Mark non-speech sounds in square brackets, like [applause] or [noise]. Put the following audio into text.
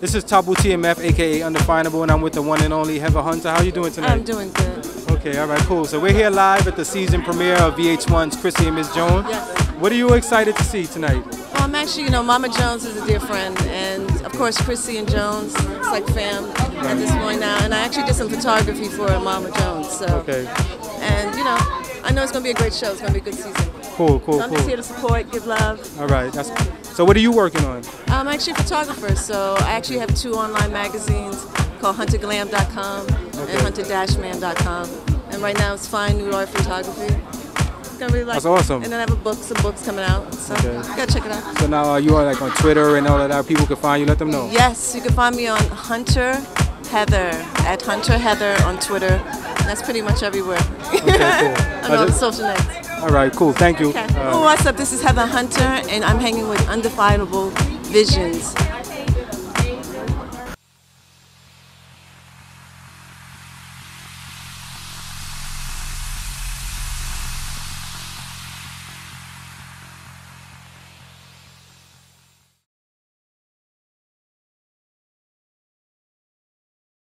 This is Tabou TMF, aka Undefinable, and I'm with the one and only Heather Hunter. How you doing tonight? I'm doing good. Okay, all right, cool. So we're here live at the season premiere of VH1's Chrissy and Mr. Jones. Yes. What are you excited to see tonight? Well, I'm actually, you know, Mama Jones is a dear friend, and of course, Chrissy and Jones, it's like fam at this point now. And I actually did some photography for Mama Jones, so. Okay, And, you know, I know it's going to be a great show. It's going to be a good season. cool, cool, So I'm just here to support, give love. All right, that's. So what are you working on? I'm actually a photographer, so I actually have two online magazines called hunterglam.com Okay. and hunter-man.com. And right now it's fine nude art photography. Be like, That's awesome. And then I have a book, some books coming out, so Okay. you gotta check it out. So now are you are like on Twitter and all of that? People can find you. Let them know. Yes, you can find me on Hunter Heather at Hunter Heather on Twitter. That's pretty much everywhere. Okay, cool. [laughs] on all the social nets. All right, cool. Thank you. Okay. Uh, what's up? This is Heather Hunter, and I'm hanging with Undefinable Visions